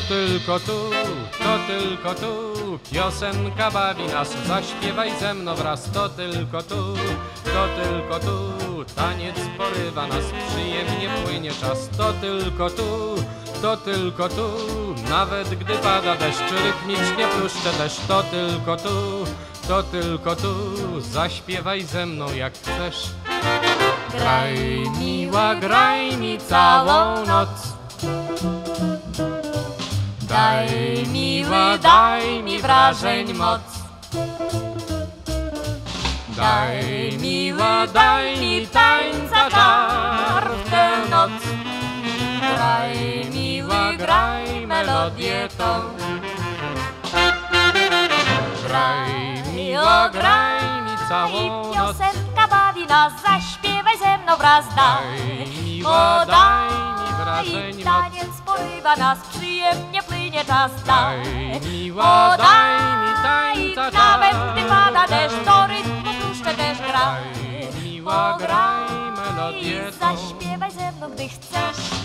tylko tu, to tylko tu, piosenka bawi nas, zaśpiewaj ze mną wraz, to tylko tu, to tylko tu, taniec porywa nas, przyjemnie płynie czas, to tylko tu, to tylko tu, nawet gdy pada deszcz, rytmicznie pluszcze też, to tylko tu, to tylko tu, zaśpiewaj ze mną jak chcesz. Graj miła, graj mi całą noc. Daj miła, daj mi wrażeń moc. Daj miła, daj mi tańca żar w tę noc. Graj miła, graj melodię tą. Graj miła, graj mi I całą noc. piosenka bawi nas, zaśpiewaj ze mną wraz Daj miła, daj mi wrażeń I moc. taniec porywa nas, przyjemnie płynie czas Daj miła, daj Nawet gdy pada deszcz, do rytmu puszczę też gra. Daj miła, graj melodię zaśpiewaj ze mną, gdy chcesz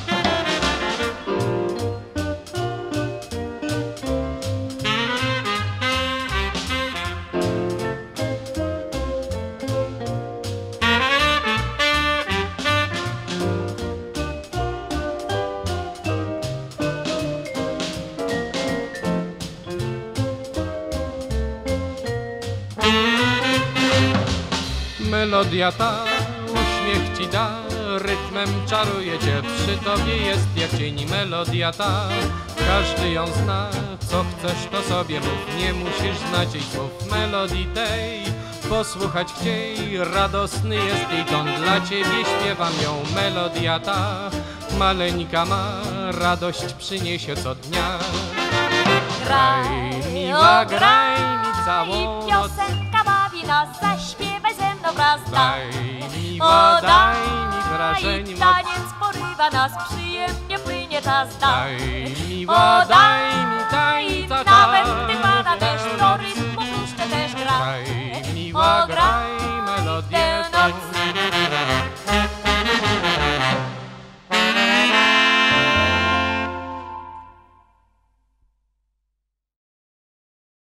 Melodia ta uśmiech ci da, rytmem czaruje cię, przy tobie jest jak cień melodia ta. Każdy ją zna, co chcesz to sobie mów, nie musisz znać jej słów melodii tej. Posłuchać chciej, radosny jest jej ton, dla ciebie śpiewam ją melodia ta. Maleńka ma, radość przyniesie co dnia. Graj, miła, graj mi całą noc. piosenka bawi nas, zaśpiewaj wraz Daj miła, daj mi wrażeń I taniec porywa nas, przyjemnie płynie czas Daj miła, daj mi